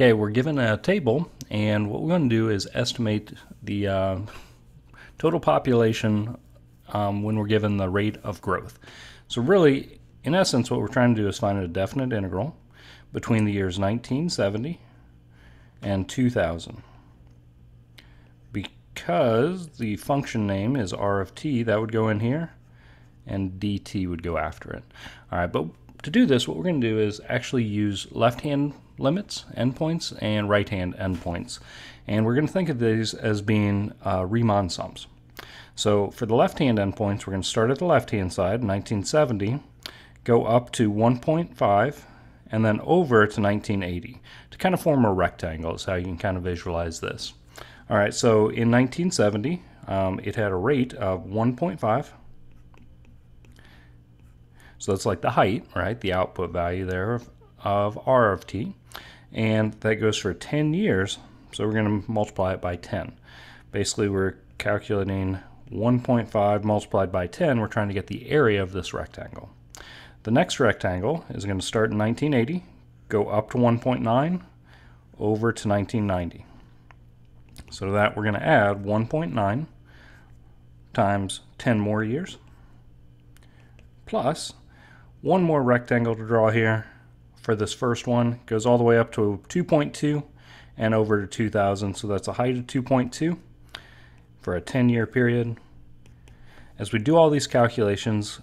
Okay, we're given a table, and what we're going to do is estimate the uh, total population um, when we're given the rate of growth. So really, in essence, what we're trying to do is find a definite integral between the years 1970 and 2000. Because the function name is r of t, that would go in here, and dt would go after it. All right, but to do this, what we're going to do is actually use left-hand limits, endpoints, and right-hand endpoints. And we're going to think of these as being uh, Riemann sums. So for the left-hand endpoints, we're going to start at the left-hand side, 1970, go up to 1.5, and then over to 1980 to kind of form a rectangle is how you can kind of visualize this. All right, so in 1970, um, it had a rate of 1.5. So that's like the height, right? The output value there of, of r of t. And that goes for 10 years. So we're going to multiply it by 10. Basically, we're calculating 1.5 multiplied by 10. We're trying to get the area of this rectangle. The next rectangle is going to start in 1980, go up to 1.9, over to 1990. So to that we're going to add 1.9 times 10 more years, plus one more rectangle to draw here for this first one. Goes all the way up to 2.2 and over to 2000, so that's a height of 2.2 for a 10 year period. As we do all these calculations,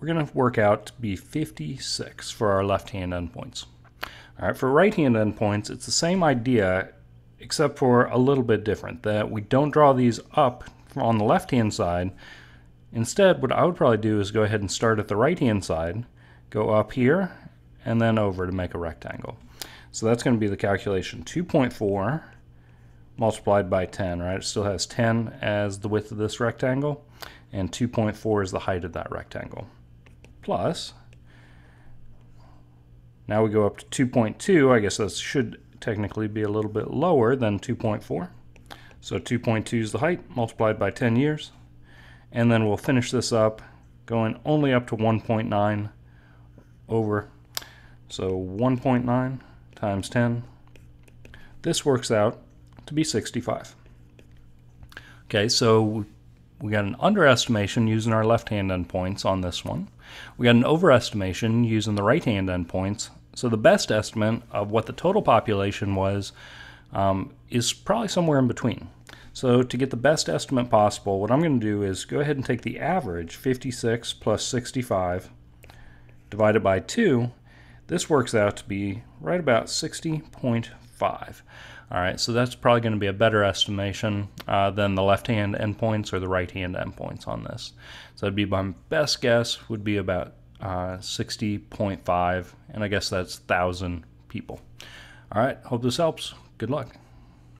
we're going to work out to be 56 for our left-hand endpoints. All right, for right-hand endpoints, it's the same idea, except for a little bit different, that we don't draw these up on the left-hand side. Instead, what I would probably do is go ahead and start at the right-hand side, go up here, and then over to make a rectangle. So that's going to be the calculation 2.4 multiplied by 10, right? It still has 10 as the width of this rectangle, and 2.4 is the height of that rectangle plus, now we go up to 2.2, I guess that should technically be a little bit lower than 2.4. So 2.2 is the height multiplied by 10 years. And then we'll finish this up going only up to 1.9 over. So 1.9 times 10. This works out to be 65. Okay, so we got an underestimation using our left-hand endpoints on this one. We got an overestimation using the right-hand endpoints. So the best estimate of what the total population was um, is probably somewhere in between. So to get the best estimate possible, what I'm going to do is go ahead and take the average, 56 plus 65, divided by 2. This works out to be right about 60.5. All right, so that's probably going to be a better estimation uh, than the left-hand endpoints or the right-hand endpoints on this. So that'd be my best guess would be about uh, 60.5, and I guess that's 1,000 people. All right, hope this helps. Good luck.